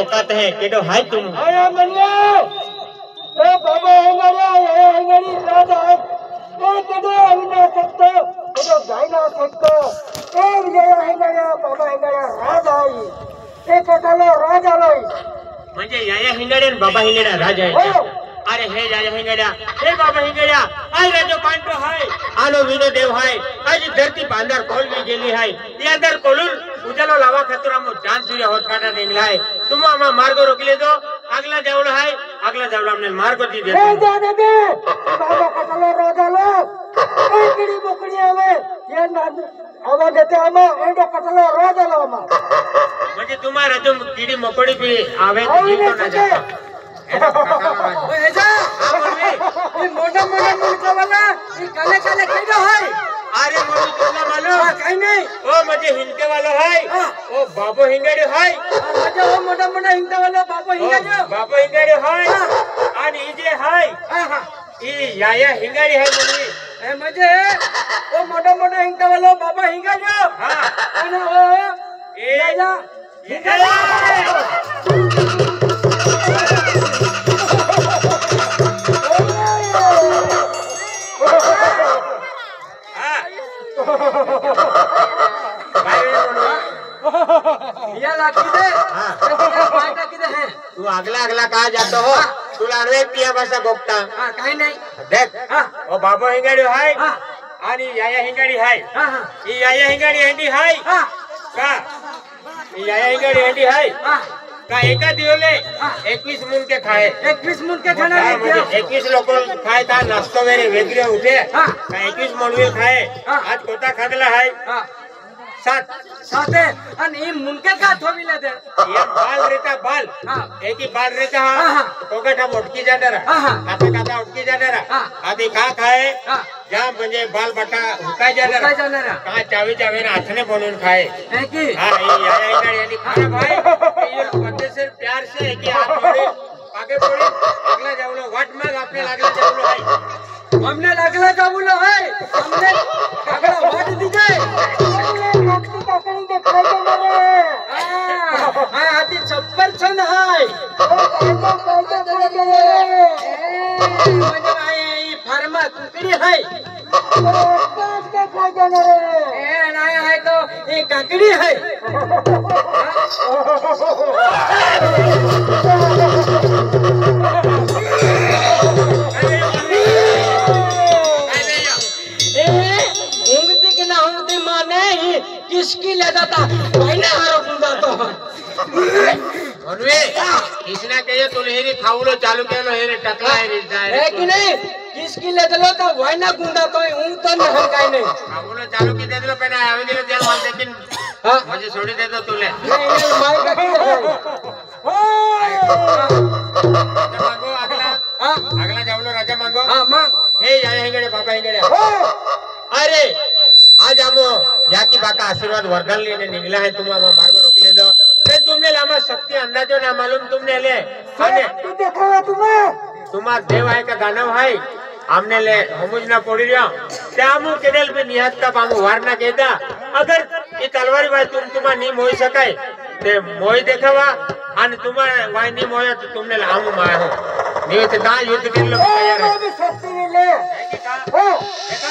चौकात है केडो हाय तुम। आया मनिया ए बाबा हेंगड़िया ये हेंगड़ी राजा। है ए केडो अविना सकतो केडो गायना सकतो ए विजय हेंगड़िया बाबा हेंगड़िया राजा है। ए केटलो राजा लोई म्हणजे याया हिंगड्या आणि बाबा हिंगड्या राजा आहे. हो। अरे हे याया हिंगड्या हे बाबा हिंगड्या आय राजो पांडो हाय आलो विनो देव हाय आज धरती बांधार खोल में गेली हाय. या अंदर कोलून उजालो लावा खतरा मो जान सूर्य होत काटा निघला है तुम आमा मार्ग रोकले दो अगला जावलो हाय अगला जावलो हमने मार्ग दी दे जाने दे बाबा केटलो राजा लो ए किडी बुकडी आवे? ये आवाज़ देते आमा एडो केटलो राजा लो आमा म्हणजे तुम्हाला जो किडी मकोडी भी आवे तो ना जाता एनो कटाला वाजतो. एजा हा, बोलवे. ये मोटा मोटा मुलका वाला ये काले काले केडो है अरे म्हणून तुला मालूम हा काही नाही ओ म्हणजे हिंडके वालो हाय हा. ओ बाबो हिंगडे हाय माझ्या हो मोठा मोठा हिंगवाला बाबा हिंगाजो बाबा हिंगाडी हाय आणि ही जे हाय हा हा ही याया हिंगाडी हाय म्हणून ए म्हणजे ओ मोठा मोठा हिंगवाला बाबा हिंगाजो हा आणि तू अगला अगला कहा जातो हो? तुला अनवे पिया भाषा गोपता। हा काही देख हा। ओ बाबा हिंगाडी है। हा। आणि याया हिंगाडी हाय हा हा। ही याया हिंगाडी हंडी हाय हा। का? ही याया हिंगाडी हंडी हाय हा। का एका दिवले एकवीस मुन के खाए। एकवीस मुन के खाना आहे म्हणजे एकवीस लोक खाए था नाश्तो वेगळे उठे। हा. का एकवीस मणवे खाए। आज कोता खादला हाय। सात साथे आणि ही मुंडके का थोविले दे? ये बाल रहता बाल। हा. एक ही बाल रहता हा, हा हा. तो मोटकी जाणार हा, हा. आता काता उटकी जाणार हा. आधी का खाए हा। या म्हणजे बाल बटा हुकाय जाणार काय जाणार का चावी चावी हाथने बनवून खाए? है की? हाँ ये इंगड़ यानी खाना भाई। ये बंदे से प्यार से है कि हाथ जोड़े आगे बढ़े अगला जावलो वाट में आपने लागला जावलो है हमने लागला का बोलो है हमने हाँ आती छप्पर छन है म्हणजे बाई फार्मा कुकडी है ए नाही किसकी ले जाता ने हारो तो। मनवे इसने कहे तो हेरी खावलो चालू केलो हेरी टकला हेरी है कि नहीं? किसकी ले चलो तो? भाई ना गुंगा तो ऊँग तो नहीं हम काई नहीं। खावलो चालू की दे दिलो पेना आवे दिलो जेल मान लेकिन हाँ। मुझे छोड़ी दे दो तूले नहीं नहीं मार का की राजा मांगो अगला। हाँ। अगला जावलो राजा मांगो। हाँ मांग। हे याया हिंगड़े बाबा हिंगड़े। अरे आज हम जाति बाका आशीर्वाद वरदान लेने निकला है तुम हम मार्ग रोक ले दो अरे तुमने लामा शक्ति अंदाजो ना मालूम तुमने ले। तू देखा है तुम्हें। तुम्हार देव आहे का दानव आहे आमने ले हमुज ना पड़ी रहा त्यामु केडल पे निहत का बामु वार ना केदा अगर ये तलवारी भाई तुम तुम्हार नीम होई सकाय ते मोई देखावा। आणि तुम्हार वाय नीम होया तो तुमने लामु मारो नीव ते दा युद्ध के लोग तैयार है। शक्ति है का हो एका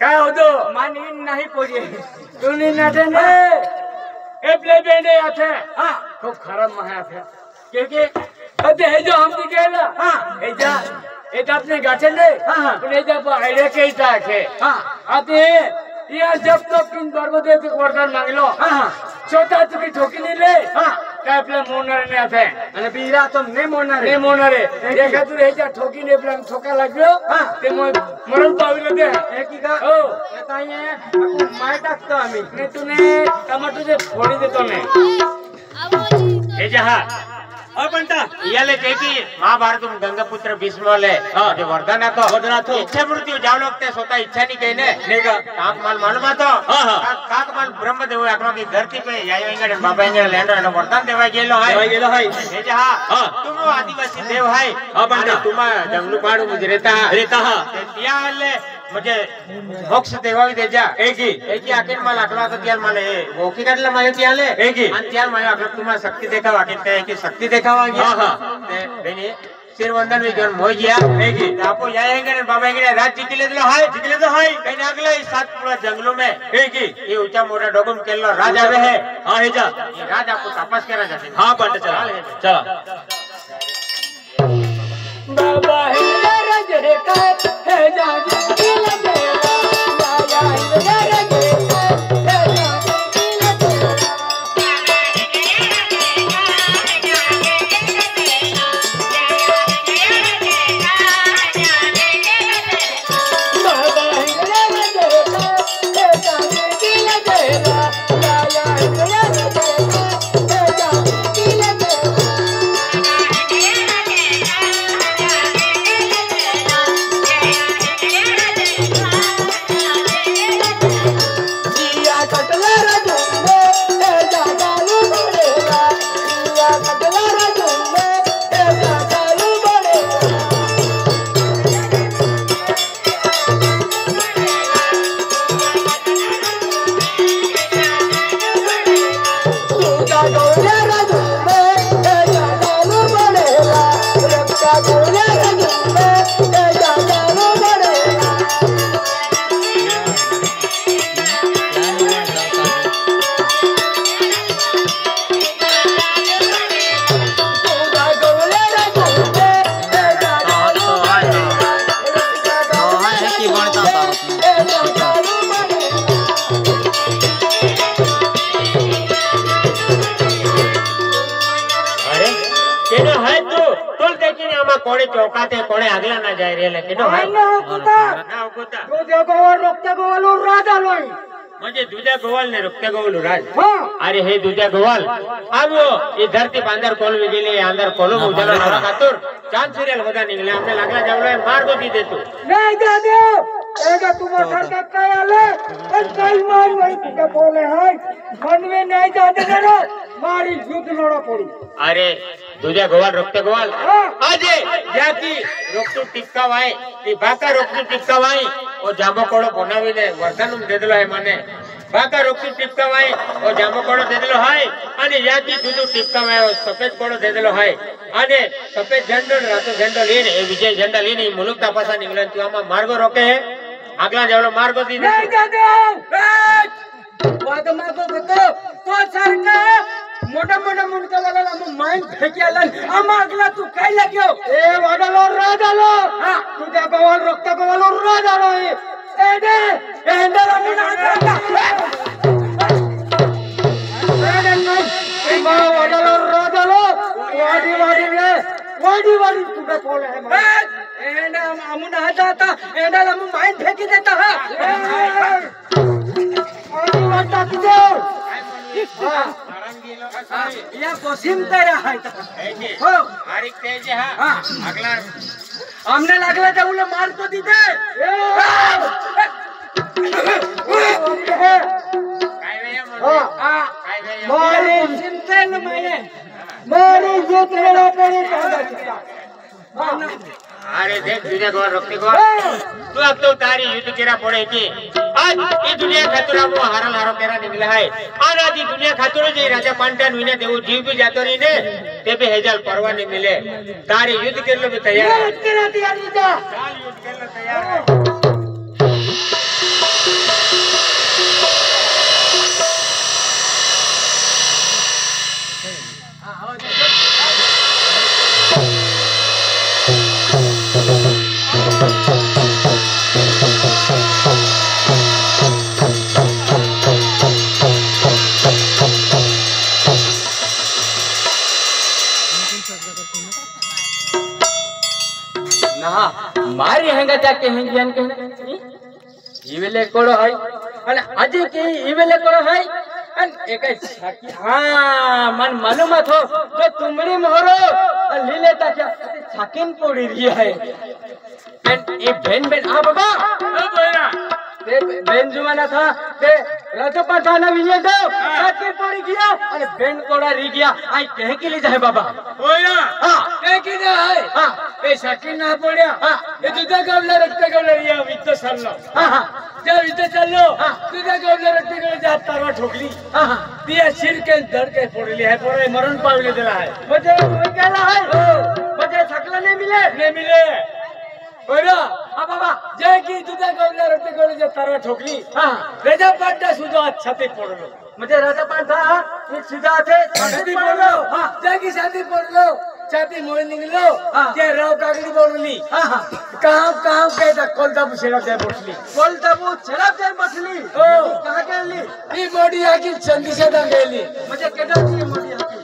काय होतो मानी नाही पोजे। तुम्ही नटे ने? एप्ले बेने आथे हाँ। हाँ। खूप खराब महा आथे क्योंकि अते हे जो हम निकेल हाँ। हे जा हे तो अपने गाठे ने हाँ पण हे जा बाहेर के टाके हाँ। अते या जब तक तुम बर्बाद है तो वरदान मांगलो हाँ छोटा तुम्ही ठोकी ले। हाँ। काय आपल्या मोडणारे नाही आथे आणि बीरा तो नाही मोडणार नाही मोडणारे हे खातूर ह्याच्या ठोकी ने आपल्या ठोका लागलो हा. ते मग मरण पाविलं ते एकी का हो आता ये माय टाकतो आम्ही नाही तुने टमाटोचे फोडी देतो नाही ఇయాలే చెప్పి మహాభారతం గంగపుత్ర భీష్మలే వరదాన వరదానాథో ఇచ్చే మృత్యు జావలోక్తే సోతా ఇచ్చాని కైనే నేగ కాకమాల్ మాలుమాతో కాకమాల్ బ్రహ్మదేవుడు అక్కడికి ధరతి పై యాయంగడ బాబాయంగడ లేండో అన్న వరదాన్ దేవా గేలో హాయ్ దేవా గేలో హాయ్ నేజా తుము ఆదివాసి దేవ్ హాయ్ అబండ తుమా జంగలు పాడు ముజ રહેતા રહેતા હા ત્યાં એટલે मुझे मोक्ष देवा देजा एकी एकी आकेन मला आकडा तर त्यार मला हे गोकी काढला माझ्या त्याले. एकी आणि त्यार माझ्या आकडा तुम्हाला शक्ती देखावा की त्या एकी शक्ती देखावा की हाँ हाँ. बेनी सिरवंदन भी जन मोई गया एकी आपो जाए करे बाबा के रात जिकले तो हाय. जिकले तो हाय. कहीं अगले सातपुरा जंगलों में. एकी ये ऊँचा मोटा डोगम केलो राज आवे है. हाँ हे जा. ये राज तपस करा जाते हाँ बंद चला. चला. बाबा है राज है का है जा अगला ना गोवालो राजा म्हणजे दुजा गोवाल गोवल राज अरे हे दुजा गोवाल ही धरती बांधर कोलवी गेले अंदर कोलम उजाला नवरा चाँद सिरियल होता निघले आमच्या लागला जावलोय मार्ग दी दे तू नहीं दादू एगा तुम्हारे सरकार काय आले और कई मार वही तुझे बोले हैं मन में नहीं जाते करो मारी युद्ध लड़ा पड़ी अरे दुजा गोवाल रुपते गोवाल हाँ अजे जाती रोकतू टिपका वाय ती बाका रोकतू टिपका वाय ओ जामो कोड़ो बनावीने वर्धन दे दिलो है મને બાકા રોકતી ટીપકા વાય ઓ જામો કોડો દે દેલો હાય અને યાદી દૂધું ટીપકા વાય ઓ સફેદ કોડો દે દેલો હાય અને સફેદ ઝંડો ને રાતો ઝંડો લઈને એ વિજય ઝંડા લઈને ઈ મુલુક તાપાસા નીકળે તું આમાં માર્ગો રોકે હે આગલા જેવડો માર્ગો દીધો નહીં જાદવ વાગ માર્ગો બતો તો સરકા મોટા મોટા મુંડકા લગાલા મુ માઈન ફેંક્યા લન આમાં આગલા તું કઈ લાગ્યો? એ વાડાલો રાજાલો! હા. તું કે બવાલ રોકતા બવાલો રાજાલો એ. એડે એંડા રમી ના કાકા એડે નહીં એ વાડાલો રાજાલો વાડી વાડી વાડી વાડી તું કોલે एंड हमू ना जाता एंड हमू माइंड फेंकी देता है। और तक दे या कोसिम तेरा है हो। हर एक तेज है हाँ। अगला। हमने लागला तो उले मार तो दी दे हाँ। हाँ। मारे चिंतन मारे। मारे जो तेरा पड़े हाँ। अरे देख दुनिया गोवा रोकते गोवा तू अब तो तारी युद्ध केरा पड़े की। आज ये दुनिया खातिर हारल हारो केरा निकला है। आज आज ये दुनिया खातुर जी राजा पांडन विने देव जीव भी जातो रही ने ते भी हेजल परवा नहीं मिले। तारी युद्ध के लिए भी तैयार है। युद्ध केला तयारी जा. चाल युद्ध के लिए तैयार है। ಜಾಕೆ ಹೆಂಗೆ ಅನ್ಕೆ ಇವೆಲ್ಲ ಕೊಡೋ ಹೈ ಅನ್ ಅಜಕ್ಕೆ ಇವೆಲ್ಲ ಕೊಡೋ ಹೈ अन एक हाँ मन मालूम हो जो तुमरी मोहरो ले लेता क्या छकिन पोड़ी रही है। एंड ये बहन बहन, आ बाबा। ते बेन जुमाना था ते राजो पठाना भी ये दो छाकिन पोड़ी गया अरे बेन कोड़ा री गया आई कह के लिए जाए बाबा। ओया हाँ। ए किने है हाँ। ए शाकिन ना पड्या? हाँ। ए तुझा गावला रक्त गावला या वित्त चाललो हाँ हाँ। त्या वित्त चाललो हा. तुझा गावला रक्त गावला जा तारवा ठोकली। हाँ हाँ। तिया शिर के धड के फोडली है पोरे मरण पावले दिला है। मुझे कोई कहला है हाँ जय की तुझा गावला रक्त गावला जा तारवा ठोकली हाँ रेजा पाटा सुद्धा छाती पडलो। मुझे राजा पान था एक सीधा थे छाती पडलो। हाँ जय की छाती पडलो छाती मोय निघलो हा. राव कागडी बोलली हाँ हाँ। काम काम कहता कोलता पुसेला बोटली। बोल तबू चला दे ओ. कहाँ गए ली ही बॉडी आकी संदिशा गेली मुझे केटा चाहिए मोटी हकी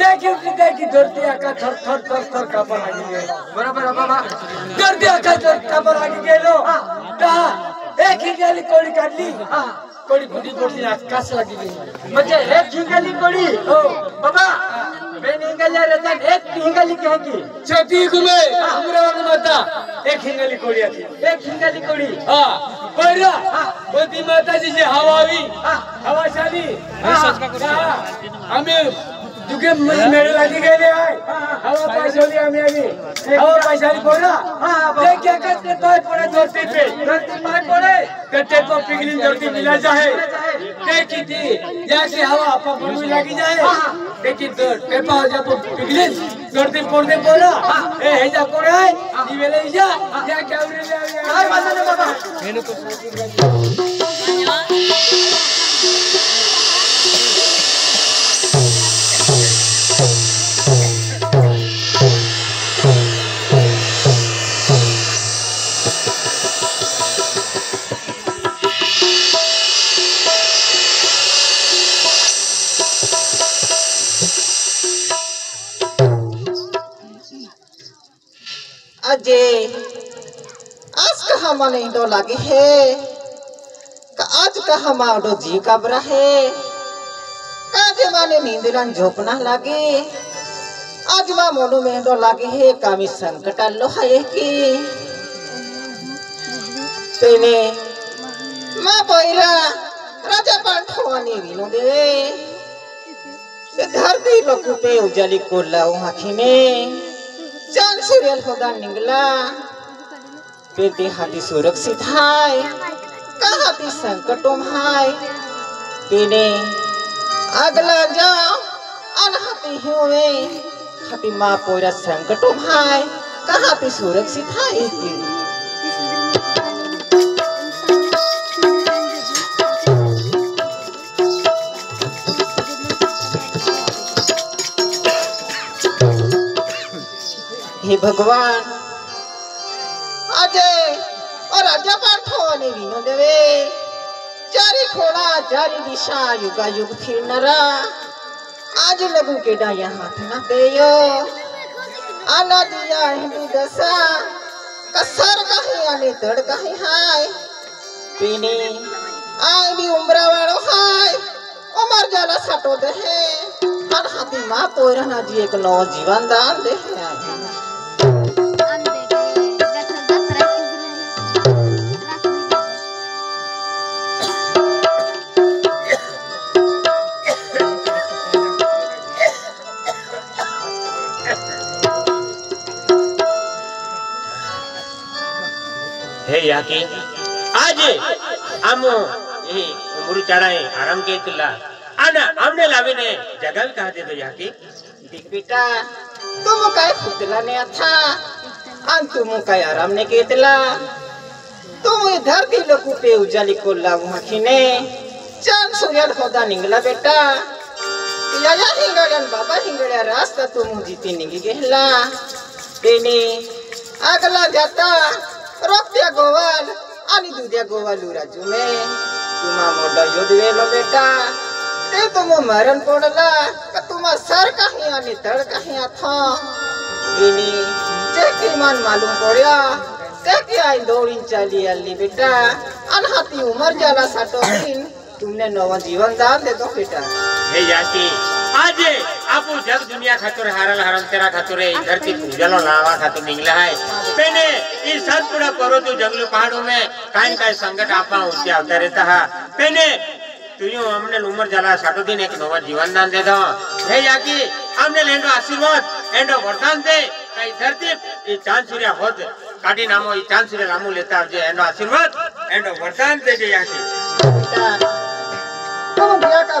माता हाँ हाँ देखी देखी धरती आका थर थर थर थर कापा लागली बराबर है बाबा। गर्दी आकाशात कापा लागी गेलो दहा एक ही गेली कोळी काढली कोळी फुटी पडली आकाश लागी गेली मुझे एक हिंगली कोड़ी। हो बाबा बेन हिंगली राजा एक हिंगली कहे की छती घुमे उमरावानी माता। एक हिंगली कोळी आली एक हिंगली कोड़ी। हा। पहिला कोणती माताची जी हवावी हवाशाली आम्ही दुगे मेळे लागी गेले आहे हवा पैशाली आम्ही आम्ही हवा पैशाली पोरा ते क्या करते पाय पड़े धरती पे। धरती पाय पड़े। कट्टे को पिघली धरती मिला जाए। ते किती जाके हवा आपा बनवी लागी जाए। लेकिन तो टेपा हो जा पिघली। धरती पड़ने पोरा ए हे जा कोड़ा है। दिवेले जा जा। क्या उड़े ले काय बात है बाबा। अजय आज कहा मन इंडो लागे है। का आज कहा माडो जी कबरा है। काजे माने नींदरन झोपना लागे। आज मा मोनो में इंडो लागे है, कामी संकट लो है की। तेने मा बोइरा राजा पांठवानी विनो दे धरती लोकुते उजाली कोला आखी में चाँद सूर्यल होगा निगला पेटे हाथी सुरक्षित हाय। का हाथी संकटों हाय अगला जाओ, अनहाती हुए। हाथी माँ पोरा संकटों हाय का सुरक्षित हाय। हे भगवान। नरा। आज लगू के डाया हाथ न देयो। आना दिया हिंदू दशा, कसर कहीं आने तड़ कहीं हाय। पीने, आए भी उम्रा वालो हाय। उमर जाला सटो दे है। हर हाथी माँ पोरना जी एक नौ जीवन दान दे ಯಾಕೆ આજે આમ એ મુરુચારાએ આરામ કે તિલા આના આમને લાવીને જગાવી કહા દે તો યાકે દેખ બેટા તુમ કાય ફુતલા ને અચ્છા આન તુમ કાય આરામ ને કેતલા તુમ ધરતી લોકો પે ઉજાલી કો લાવ માખીને ચાંદ સૂર્યન ખોદા નિંગલા બેટા યાયા હિંગળ્યા બાબા હિંગળ્યા રાસ્તા તુમ જીતી નિંગી ગેલા તેને આગલા જાતા जाता रोखत्या गोवाल। आणि दुध्या गोवालू राजूमे तुम्हा मोठा योदवेलो बेटा। ते तुम मरण पडला का तुम्हा सर काही आणि तळ काही आता तेने जे किमान मालूम पड्या ते की आई दौड़ीन चाली आली बेटा। आणि हाती उमर जाला साठवतीन तुमने नवा जीवन दान देतो बेटा। हे याची आज। आपू जग दुनिया खातुर हारल हरम तेरा खातुर ई धरती पूजलो लावा खातुर निकला है पेने ई सतपुड़ा करो तू जंगलू पहाड़ों में काइन काय संकट आपा ऊँचे आवता रहता है पेने तू यूँ हमने उम्र जला सातो दिन एक नवा जीवन दान दे दो हे याकी हमने लेंडो आशीर्वाद एंडो वरदान दे कई धरती ई चाँद सूर्य होत काटी नामो ई चाँद सूर्य रामू लेता जे एंडो आशीर्वाद एंडो वरदान दे जे याकी बेटा तुम बिया का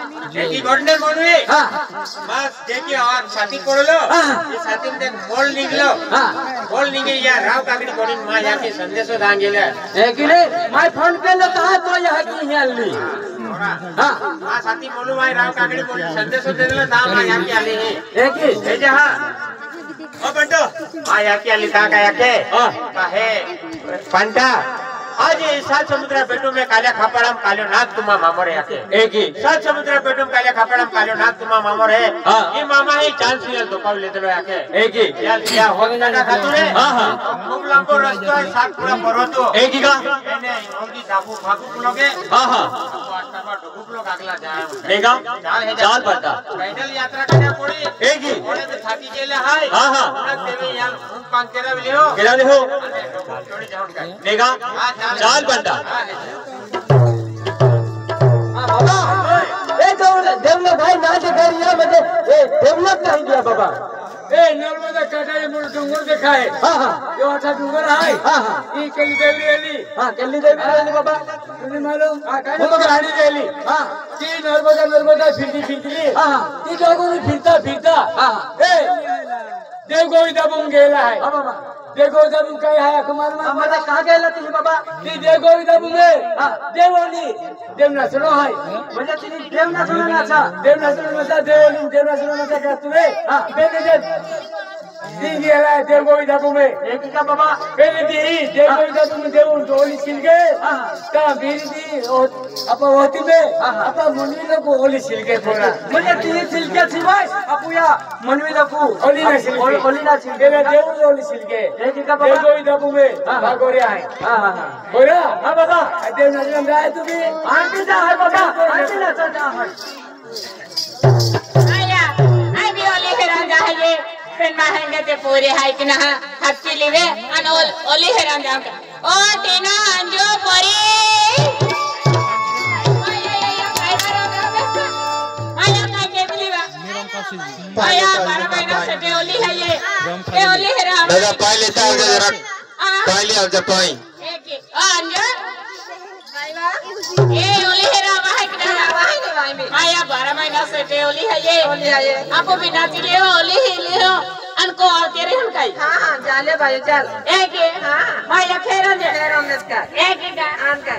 हा हा हा. ये हा मोल निघे या राव काकडी कोणी मा याकी संदेशो दान गेला एकिले माय फ़ोन केलो तर तो यह की हल्ली ओरा हा मा साथी मोलू माय राव काकडी कोणी संदेशो देला दा मा याकी आली हे एकी हे जे हा ओ बंटो मा याकी आली ता का याके हा. का हे पंटा आज सात समुद्र बेटू में काल्या खापड़म कालो नाग तुमा मामोर याके एकी सात समुद्र पेटूम काल्या खापडम कालो नाग तुमा मामोर है हा. ये मामा ही चांस सियल तो पाव लेते लो याके एकी या या होत ना खातू रे हा, हा. खूप लांबो रस्तो आहे सात पुरा पर्वतो एकी का एने ओलगी दाबू फागू पुलोगे हा हा वास्तवा डुबुक लोग आगला जाय लेगा चाल पडता पैदल यात्रा करने पोळी एकी पोळे में थाकी गेले हाय हा, हा. पुन्हा तेवे या खूप पांग केला हो हो डोकं चोळी जाऊन लेगा हा, चाल हा, हे. ए देवलं भाई नाचे घरी म्हणजे ए डेव्हलप नाही दिया बाबा। ए नर्मदा काटाचे मोठे डोंगर देखाय हा हा। देवाचा डोंगर आहे हा हा। ही केली देवी आली हा केल्ली देवी आली बाबा। तुम्ही मालूम? हो मग राणी गेली हा। नर्मदा नर्मदा फिरती फिरती। हा ती दोघं फिरता फिरता। हा। ए देवगोळी दाबून गेला आहे. देवगोळी दाबून काय आहे अकमान आम्हाला का गेला तुम्ही बाबा? ती देवगोळी दाबून हा. देवली देव नाचलो आहे. म्हणजे तिने देव नाचून नाचा देव नाचलो देव नाचलो का तुम्ही हा. ती गेला देवगोळी दाबून एक का बाबा पहले दी देवगोळी दाबून देऊन डोली हा. का बीरी दी आपण होती में हा, हा. आपण मुलीला को ओली छिलके थोडा म्हणजे तिने सिल्क्या शिवाय आपुया मनवी दाखवू ओली ना छिलके ओली ना शिल्के देवे देऊन ओली छिलके एक का बाबा देवगोळी दाबून हा. भागोरी आहे हा हा हा बोला हा बाबा देव नाचलो जाय तुम्ही आया बारह महीना से ते ओली है ये ते ओली हेरान दादा पाय लेता है जरा आ लिया जरा पाय एक आ अंजू ए ओली हेरा वाहे कि ना वाहे नहीं वाहे में आया बारह महीना से ओली है ये ओली है आपको बिना चिले ओली ही ले हो अनको और तेरे हम कई हाँ हाँ जाले भाई चल एक हाँ? भाई खेरा जे खेरा में का एक का? आन का।